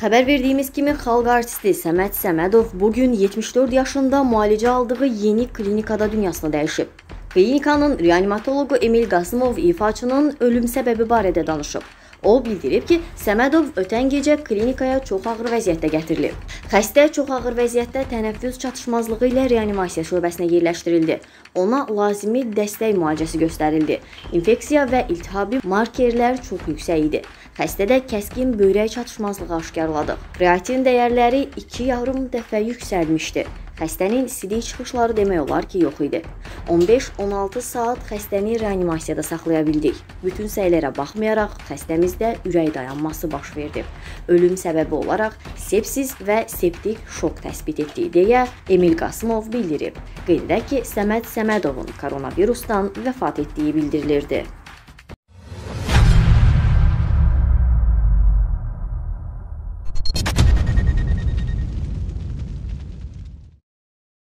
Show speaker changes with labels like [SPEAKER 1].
[SPEAKER 1] Xəbər verdiyimiz kimi xalq artisti Səməd Səmədov bu gün 74 yaşında müalicə aldığı yeni klinikada dünyasını dəyişib. Klinikanın reanimatoloqu Emil Qasımov ifaçının ölüm səbəbi barədə danışıb. O bildirib ki, Səmədov ötən gecə klinikaya çox ağır vəziyyətdə gətirilib. Xəstə çox ağır vəziyyətdə tənəffüs çatışmazlığı ilə reanimasiya şöbəsinə yerləşdirildi. Ona lazımi dəstək müalicəsi göstərildi. İnfeksiya və iltihabi markerlər çox yüksək idi. Xəstədə kəskin böyrək çatışmazlığı aşkarladıq. Kreatin dəyərləri 2 yarım dəfə yüksəlmişdi. Xəstənin sidik çıxışları demək olar ki, yox idi. 15-16 saat xəstəni reanimasiyada saxlaya bildik. Bütün səylərə baxmayaraq xəstəmizdə ürək dayanması baş verdi. Ölüm səbəbi olaraq sepsis və septik şok təsbit etdik deyə Emil Qasımov bildirib. Qeyd edək ki, Səməd Səmədovun koronavirusdan vəfat etdiyi bildirilirdi.